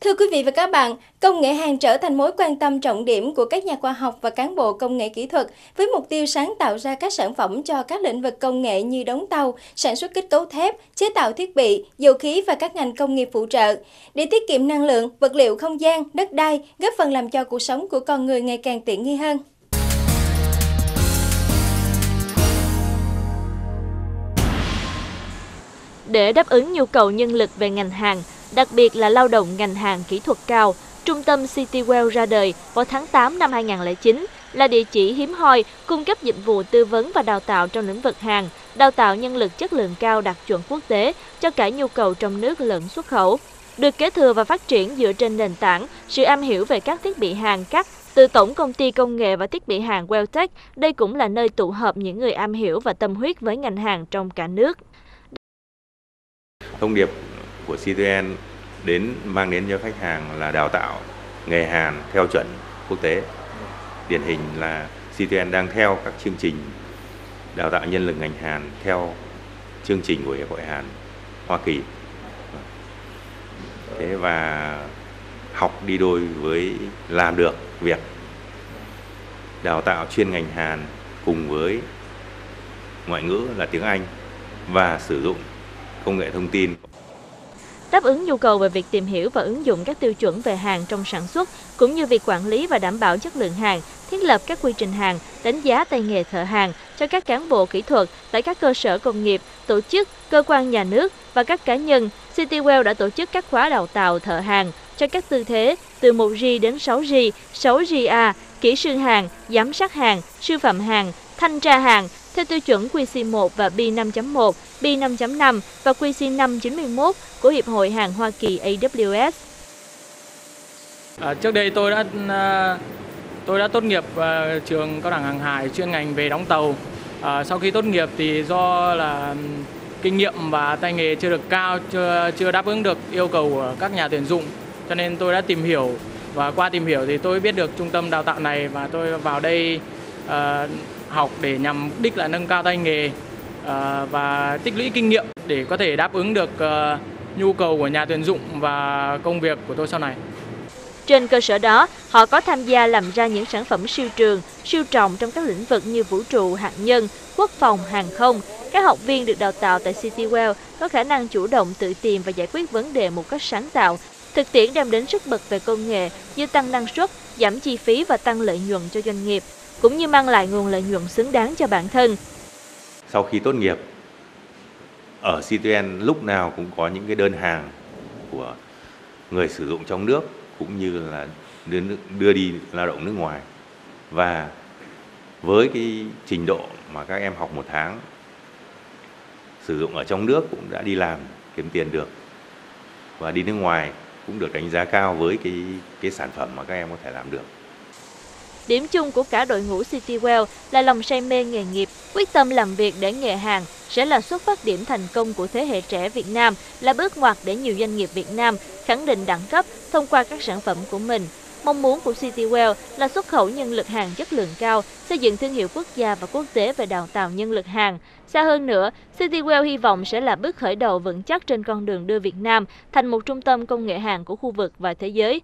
Thưa quý vị và các bạn, công nghệ hàng trở thành mối quan tâm trọng điểm của các nhà khoa học và cán bộ công nghệ kỹ thuật với mục tiêu sáng tạo ra các sản phẩm cho các lĩnh vực công nghệ như đóng tàu, sản xuất kết cấu thép, chế tạo thiết bị, dầu khí và các ngành công nghiệp phụ trợ. Để tiết kiệm năng lượng, vật liệu không gian, đất đai, góp phần làm cho cuộc sống của con người ngày càng tiện nghi hơn. Để đáp ứng nhu cầu nhân lực về ngành hàng, đặc biệt là lao động ngành hàng kỹ thuật cao, Trung tâm CityWell ra đời vào tháng 8 năm 2009 là địa chỉ hiếm hoi cung cấp dịch vụ tư vấn và đào tạo trong lĩnh vực hàng, đào tạo nhân lực chất lượng cao đạt chuẩn quốc tế cho cả nhu cầu trong nước lẫn xuất khẩu. Được kế thừa và phát triển dựa trên nền tảng sự am hiểu về các thiết bị hàng cắt từ Tổng Công ty Công nghệ và Thiết bị hàng Welltech, đây cũng là nơi tụ hợp những người am hiểu và tâm huyết với ngành hàng trong cả nước. Thông điệp của CTN đến, mang đến cho khách hàng là đào tạo nghề hàn theo chuẩn quốc tế. Điển hình là CTN đang theo các chương trình đào tạo nhân lực ngành hàn theo chương trình của Hiệp hội Hàn Hoa Kỳ. Thế và học đi đôi với làm được việc đào tạo chuyên ngành hàn cùng với ngoại ngữ là tiếng Anh và sử dụng công nghệ thông tin đáp ứng nhu cầu về việc tìm hiểu và ứng dụng các tiêu chuẩn về hàng trong sản xuất, cũng như việc quản lý và đảm bảo chất lượng hàng, thiết lập các quy trình hàng, đánh giá tay nghề thợ hàng cho các cán bộ kỹ thuật tại các cơ sở công nghiệp, tổ chức, cơ quan nhà nước và các cá nhân. CityWell đã tổ chức các khóa đào tạo thợ hàng cho các tư thế từ 1G đến 6G, 6GA, kỹ sư hàng, giám sát hàng, sư phạm hàng, thanh tra hàng theo tiêu chuẩn QC1 và B5.1, B5.5 và QC591 của Hiệp hội Hàng Hoa Kỳ AWS. À, trước đây tôi đã à, tôi đã tốt nghiệp à, trường cao đẳng hàng hải chuyên ngành về đóng tàu. À, sau khi tốt nghiệp thì do là kinh nghiệm và tay nghề chưa được cao, chưa chưa đáp ứng được yêu cầu của các nhà tuyển dụng, cho nên tôi đã tìm hiểu và qua tìm hiểu thì tôi biết được trung tâm đào tạo này và tôi vào đây uh, học để nhằm mục đích là nâng cao tay nghề ờ, và tích lũy kinh nghiệm để có thể đáp ứng được ờ, nhu cầu của nhà tuyển dụng và công việc của tôi sau này. Trên cơ sở đó, họ có tham gia làm ra những sản phẩm siêu trường, siêu trọng trong các lĩnh vực như vũ trụ, hạt nhân, quốc phòng, hàng không. Các học viên được đào tạo tại CityWell có khả năng chủ động tự tìm và giải quyết vấn đề một cách sáng tạo. Thực tiễn đem đến sức bật về công nghệ như tăng năng suất, giảm chi phí và tăng lợi nhuận cho doanh nghiệp cũng như mang lại nguồn lợi nhuận xứng đáng cho bản thân. Sau khi tốt nghiệp, ở CTN lúc nào cũng có những cái đơn hàng của người sử dụng trong nước cũng như là đưa, đưa đi lao động nước ngoài. Và với cái trình độ mà các em học một tháng sử dụng ở trong nước cũng đã đi làm kiếm tiền được và đi nước ngoài cũng được đánh giá cao với cái cái sản phẩm mà các em có thể làm được. Điểm chung của cả đội ngũ CityWell là lòng say mê nghề nghiệp, quyết tâm làm việc để nghề hàng sẽ là xuất phát điểm thành công của thế hệ trẻ Việt Nam, là bước ngoặt để nhiều doanh nghiệp Việt Nam khẳng định đẳng cấp thông qua các sản phẩm của mình. Mong muốn của CityWell là xuất khẩu nhân lực hàng chất lượng cao, xây dựng thương hiệu quốc gia và quốc tế về đào tạo nhân lực hàng. Xa hơn nữa, CityWell hy vọng sẽ là bước khởi đầu vững chắc trên con đường đưa Việt Nam thành một trung tâm công nghệ hàng của khu vực và thế giới.